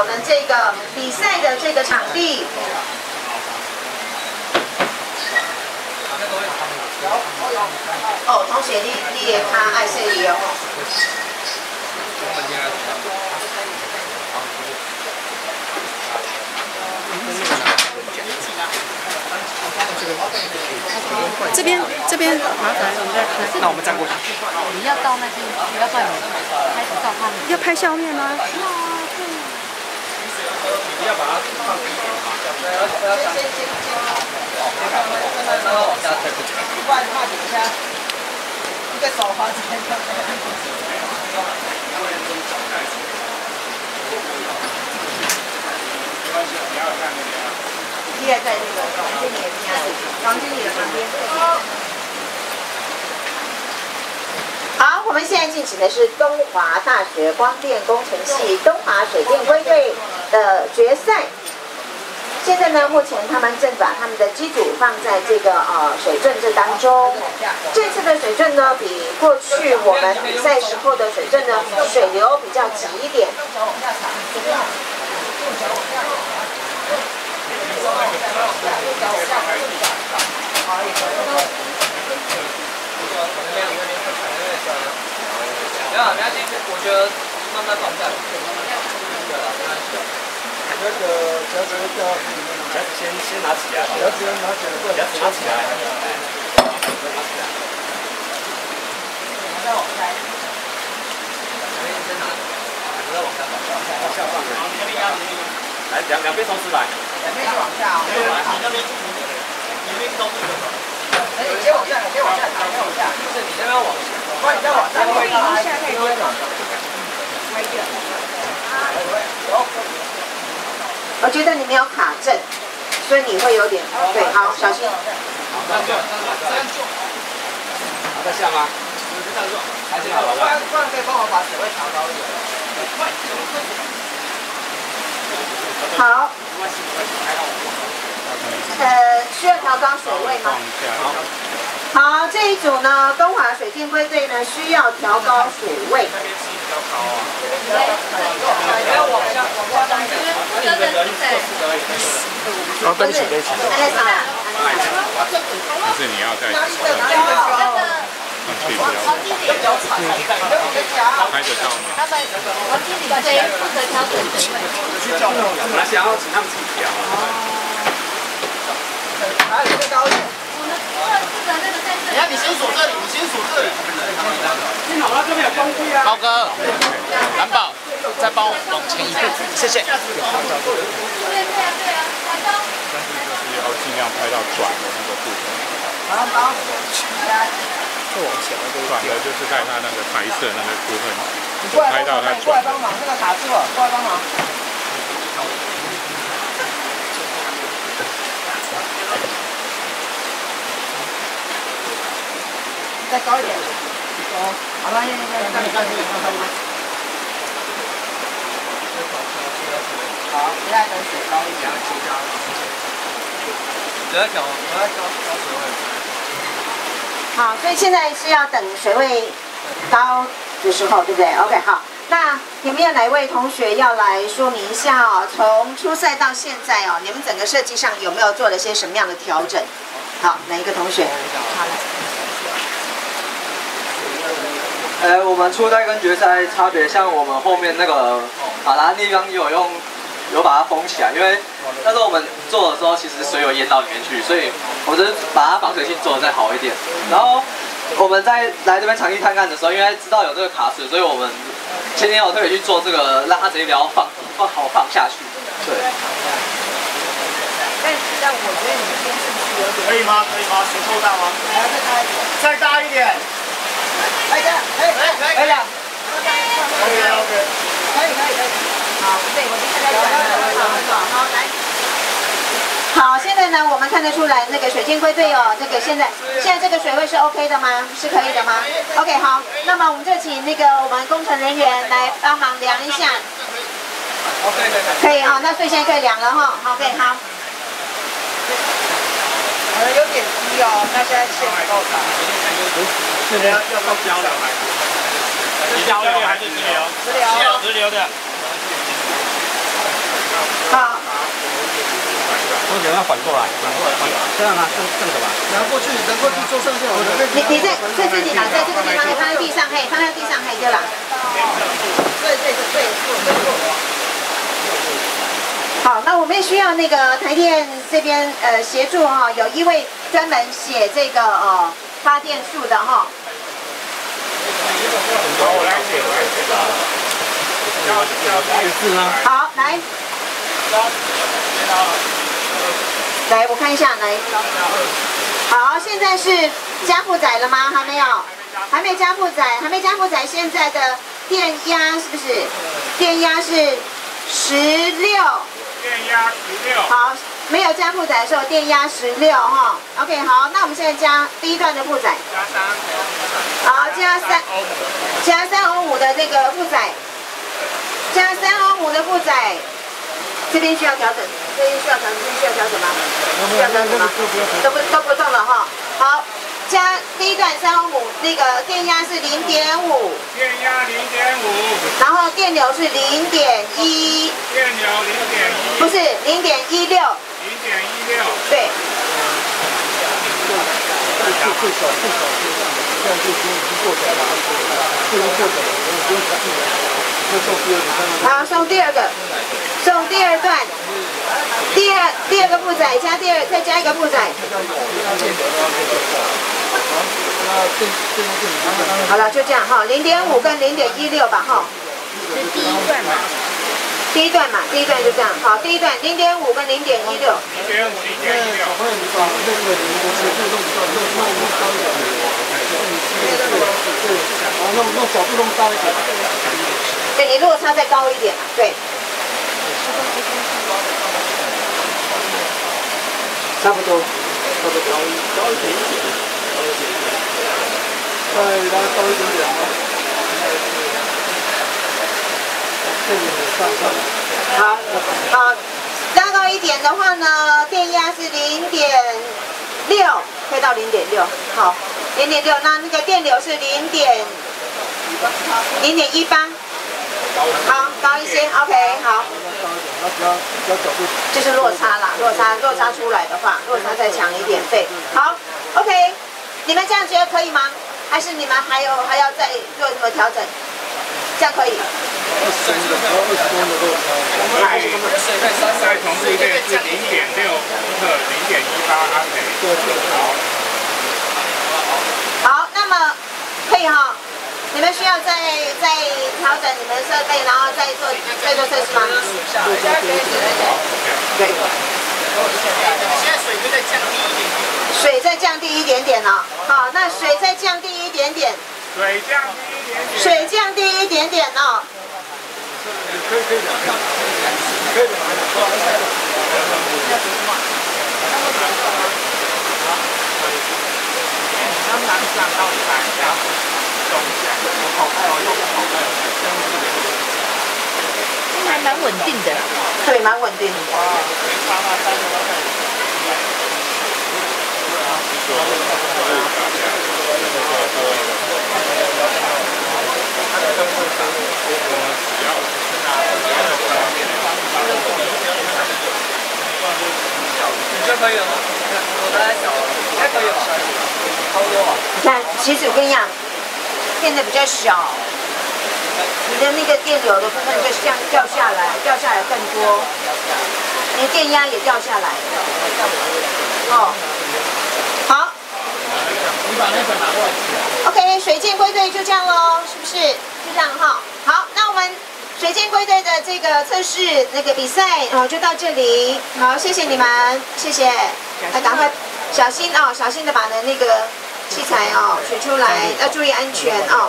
我们这个比赛的这个场地。哦，同学，你你也看爱说你哦。这边这边麻烦，我们再拍。那我们站过去。你要到那边，你要到你开始照他们。要拍笑面吗？要把它放低点嘛，不要不要想。哦，然后往下推。不然怕等一下，一个手滑起来。没关系，不要看那边。你也在那个王经理的家里，王经理的旁边。好，我们现在进行的是东华大学光电工程系东华水电归队的决赛。现在呢，目前他们正把他们的机组放在这个呃水阵这当中。这次的水阵呢，比过去我们比赛时候的水阵呢，水流比较急一点。有，没关系，我觉得慢慢放下。那个夹子要先先拿起来，夹子拿起来，夹子拿起来，拿起来。再往开。先拿，再往下放，往下放。来，两两边同时来。两边往下，你那边，你那边都是什么？哎，先往下，先往下，先往下。不是，你那边往下。我觉得你没有卡正，所以你会有点对，好，小心。好，站住，站住。好，再下吗？站住。还是要往下。不然可以帮我把水位调高一点。好，呃，需要调高水位吗？好，这一组呢，东华水电归队呢需要调高水位。好，对不起，对不起。还是你要再。上去不要，拍得到吗？王经理谁负责调整水位？我们想要请他们自己调。来，再高点。你看，你先锁这里，你先锁这里。听好了，这边有工具啊。高哥，蓝宝，再帮我往前一步，谢谢。对对啊，对啊，抬高。但是就是要尽量拍到转的那个部分。好，好。转的就是在他那个拍摄那个部分，拍到他转。过来帮忙，这个卡住了，过来帮忙。再高一点。哦，好了，现在现在看这个，看这个。好，现在等水高一点，其他。来调，来调调水位。好，所以现在是要等水位高的时候，对不对？OK，好，那有没有哪位同学要来说明一下哦？从初赛到现在哦，你们整个设计上有没有做了些什么样的调整？好，哪一个同学？好来。呃，我们初赛跟决赛差别，像我们后面那个马拉地方有用。有把它封起来，因为那时候我们做的时候，其实水有淹到里面去，所以我们把它防水性做的再好一点。然后我们在来这边场地探看的时候，因为知道有这个卡水，所以我们前天有特别去做这个，让它直接不要放放好放下去。对。但但我觉得你们先是不是有点？可以吗？可以吗？水够大吗？还要再大一点。再大一点。OK OK。可以可以可以。好，对，我就现在转了，好，来。好，现在呢，我们看得出来那个水晶龟队哦，这个现在现在这个水位是 OK 的吗？是可以的吗？OK，好，那么我们就请那个我们工程人员来帮忙量一下。OK，可以啊，那所以现在可以量了哈。OK，好。可能有点低哦，那现在线不够长。是的，要靠交流还是？交流还是直流？直流，直流的。好，我想要反过来，反过来，反这样啊，正正的吧。拿过去，拿过去做上下，我的那你你在在自己拿在这个地方，放在地上，嘿，放在地上，嘿，对了。对对对对。好，那我们也需要那个台电这边呃协助哈、有一位专门写这个呃发电数的哈、好，我来写，我来写。要要电视呢？好，来，来，我看一下，来，好，现在是加负载了吗？还没有，还没加负载，还没加负载。现在的电压是不是？电压是十六，电压十六。好，没有加负载的时候电压十六哈。OK，好，那我们现在加第一段的负载，加三。好，加三，加三欧姆的这个负载，加三欧姆的负载，这边需要调整，这边需要调整，这边需要调整吗？需要调整吗？都不都不动了哈。好，加第一段三欧姆，那个电压是零点五，电压零点五，然后电流是零点一，电流零点一，不是零点一六，零点一六。对。最最少最少这样就已经过载了，这已经过载了，我们不用再再送第二个，好，送第二个，送第二段，第二第二个负载加第二再加一个负载，好了，就这样哈，零点五跟零点一六吧哈，这第一段嘛，第一段嘛，第一段就这样，好，第一段零点五跟零点一六，零点五，零点一六。弄高一点，对，你落差再高一点，对，差不多，差不多高一高一点。点，高一点点，再拉高一点点，好，好，拉高一点的话呢，电压是零点六，可以到零点六，好，零点六，那那个电流是零点零点一八，好，高一些，OK，好，就是落差啦，落差落差出来的话，落差再强一点，对，好，OK，你们这样觉得可以吗？还是你们还有还要再做什么调整？这样可以？在在同步电是零点六克，零点一八安培。对对好。好，那么可以哈，你们需要再再调整你们的设备，然后再做再做测试吗？对。现在水就在降低一点点。水再降低一点点哦，好，那水再降低一点点，水降低一点点。水降低一点点哦。可以可以的，可以的。从南上到南下，中下，好快哦，又好快还蛮稳定的。对，蛮稳定的。这可以了吗？我的还小，还可以吧？差不多吧。你看，其实我跟你讲，变得比较小，你的那个电流的部分就像掉下来，掉下来更多，你的电压也掉下来了。哦，好。你把那个拿过来。OK，水箭归队就这样喽，是不是？就这样哈。好，那我们水箭归队的这个测试那个比赛哦，就到这里。好，谢谢你们，谢谢。来，赶快小心哦，小心的把那那个器材哦取出来，要注意安全哦。